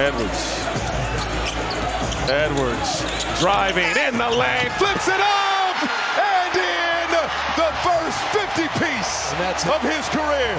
Edwards. Edwards driving in the lane, flips it up, and in the first 50 piece of his career.